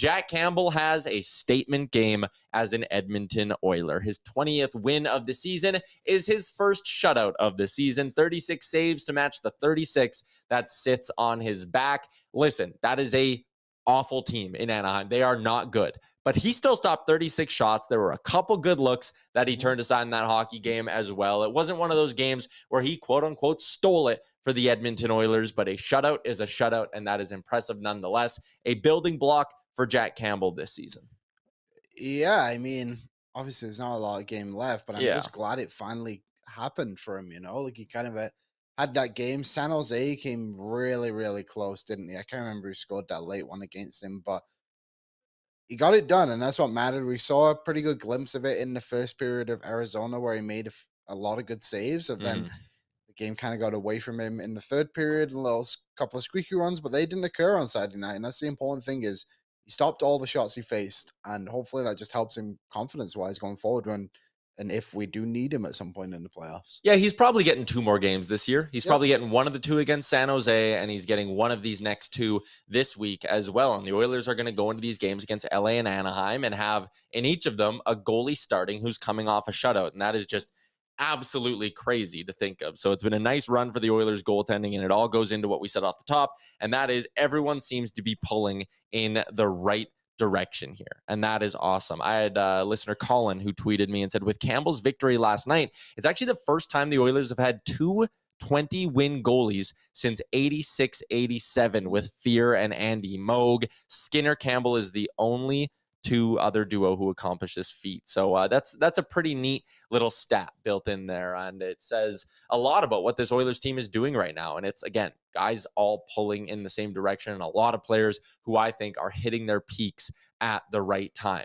Jack Campbell has a statement game as an Edmonton Oiler. His 20th win of the season is his first shutout of the season. 36 saves to match the 36 that sits on his back. Listen, that is a awful team in Anaheim. They are not good. But he still stopped 36 shots. There were a couple good looks that he mm-hmm. turned aside in that hockey game as well. It wasn't one of those games where he quote unquote stole it for the Edmonton Oilers, but a shutout is a shutout, and that is impressive nonetheless. A building block for Jack Campbell this season. Yeah, I mean, obviously there's not a lot of game left, but I'm Yeah. just glad it finally happened for him. You know, like he kind of uh, had that game. San Jose came really, really close, didn't he? I can't remember who scored that late one against him, but he got it done, and that's what mattered. We saw a pretty good glimpse of it in the first period of Arizona, where he made a, f- a lot of good saves, and then Mhm. the game kind of got away from him in the third period. A little couple of squeaky runs, but they didn't occur on Saturday night, and that's the important thing is he stopped all the shots he faced, and hopefully that just helps him confidence wise going forward when and if we do need him at some point in the playoffs. Yeah, he's probably getting two more games this year. He's Yep. probably getting one of the two against San Jose, and he's getting one of these next two this week as well. And the Oilers are going to go into these games against LA and Anaheim and have in each of them a goalie starting who's coming off a shutout. And that is just absolutely crazy to think of. So it's been a nice run for the Oilers goaltending, and it all goes into what we said off the top. And that is everyone seems to be pulling in the right direction here. And that is awesome. I had uh, listener Colin who tweeted me and said, with Campbell's victory last night, it's actually the first time the Oilers have had two 20 win goalies since 86 87 with Fuhr and Andy Moog. Skinner Campbell is the only two other duo who accomplished this feat. So uh, that's that's a pretty neat little stat built in there, and it says a lot about what this Oilers team is doing right now. And it's again guys all pulling in the same direction, and a lot of players who I think are hitting their peaks at the right time.